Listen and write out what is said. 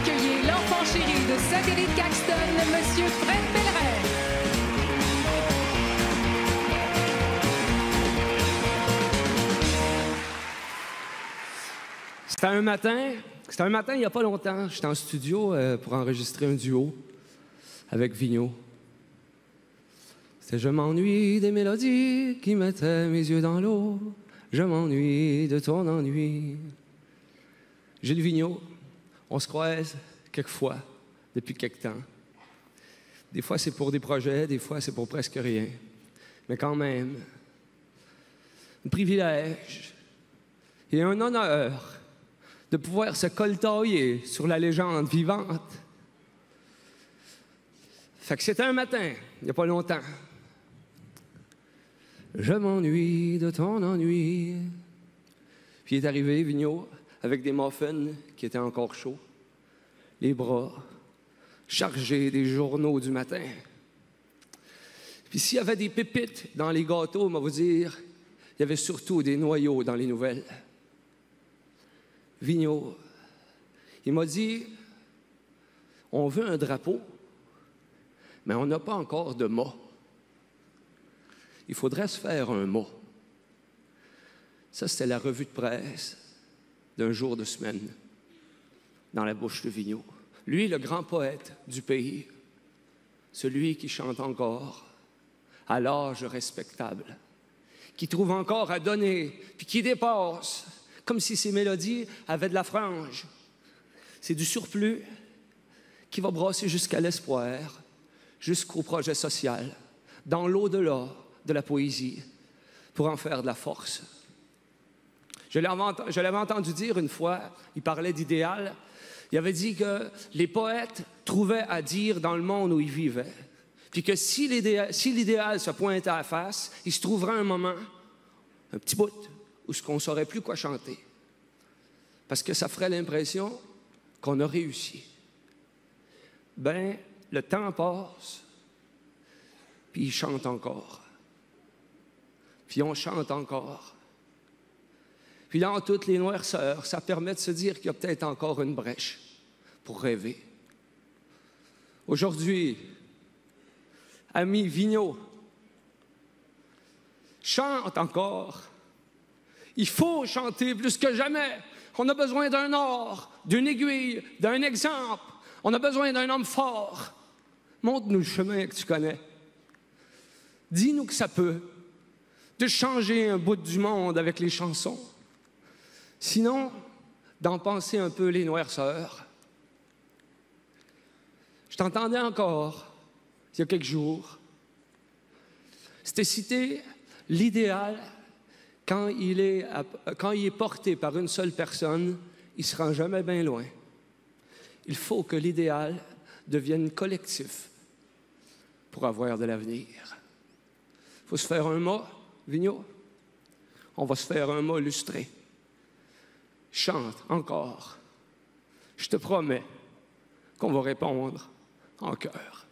accueillir l'enfant chéri de Satellite Caxton, Monsieur Fred Pellerin. C'était un matin, c'était un matin il n'y a pas longtemps. J'étais en studio euh, pour enregistrer un duo avec Vigneault. C'était Je m'ennuie des mélodies qui mettaient mes yeux dans l'eau. Je m'ennuie de ton ennui. Gilles Vigneault, on se croise quelquefois depuis quelque temps. Des fois, c'est pour des projets, des fois, c'est pour presque rien. Mais quand même, un privilège et un honneur de pouvoir se coltailler sur la légende vivante. Fait que c'était un matin, il n'y a pas longtemps. Je m'ennuie de ton ennui. Puis il est arrivé, Vigneault, avec des muffins qui étaient encore chauds, les bras chargés des journaux du matin. Puis s'il y avait des pépites dans les gâteaux, on va vous dire, il y avait surtout des noyaux dans les nouvelles. Vigneault, il m'a dit, on veut un drapeau, mais on n'a pas encore de mot. Il faudrait se faire un mot. Ça, c'était la revue de presse d'un jour de semaine dans la bouche de Vigneault. Lui, le grand poète du pays, celui qui chante encore à l'âge respectable, qui trouve encore à donner, puis qui dépasse, comme si ses mélodies avaient de la frange. C'est du surplus qui va brasser jusqu'à l'espoir, jusqu'au projet social, dans l'au-delà de la poésie, pour en faire de la force. Je l'avais entendu dire une fois, il parlait d'idéal. Il avait dit que les poètes trouvaient à dire dans le monde où ils vivaient. Puis que si l'idéal se pointait à la face, il se trouverait un moment, un petit bout, où ce qu'on ne saurait plus quoi chanter. Parce que ça ferait l'impression qu'on a réussi. Ben, le temps passe, puis il chante encore. Puis on chante encore. Puis dans toutes les noirceurs, ça permet de se dire qu'il y a peut-être encore une brèche pour rêver. Aujourd'hui, ami Vigneault, chante encore. Il faut chanter plus que jamais. On a besoin d'un or, d'une aiguille, d'un exemple. On a besoin d'un homme fort. Montre-nous le chemin que tu connais. Dis-nous que ça peut. De changer un bout du monde avec les chansons. Sinon, d'en penser un peu les noirceurs. Je t'entendais encore, il y a quelques jours. C'était cité l'idéal, quand, il est, quand il est porté par une seule personne, il ne se rend jamais bien loin. Il faut que l'idéal devienne collectif pour avoir de l'avenir. Il faut se faire un mot, Vigneault. On va se faire un mot lustré chante encore. Je te promets qu'on va répondre en cœur.